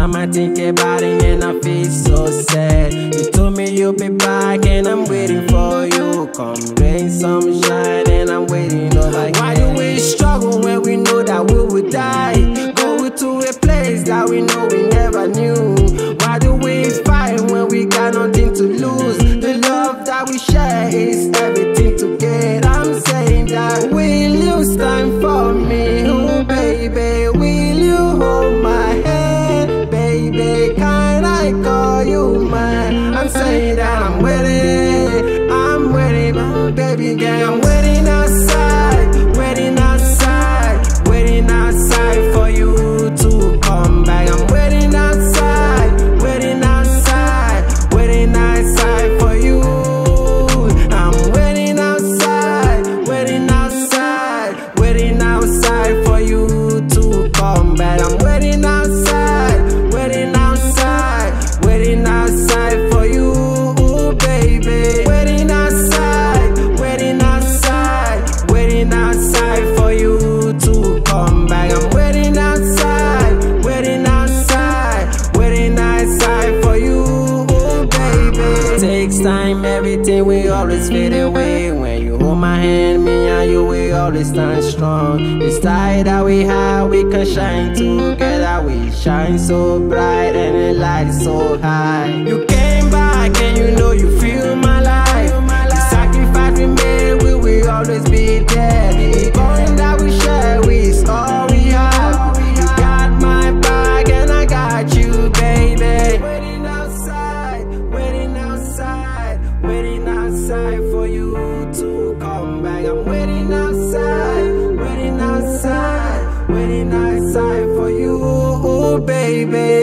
time I think about it and I feel so sad You told me you'll be back and I'm waiting for you Come rain, sunshine and I'm waiting over Why do we struggle when we know that we will die? Going to a place that we know we never knew Why do we fight when we got nothing to lose? The love that we share is Can I call you mine? I'm saying that I'm waiting, I'm waiting, my baby girl. I'm waiting outside, Takes time, everything we always fade away. When you hold my hand, me and you we always stand strong. This light that we have, we can shine together. We shine so bright and the light is so high. You came back and you know you feel my life. The sacrifice we made, we will always be baby.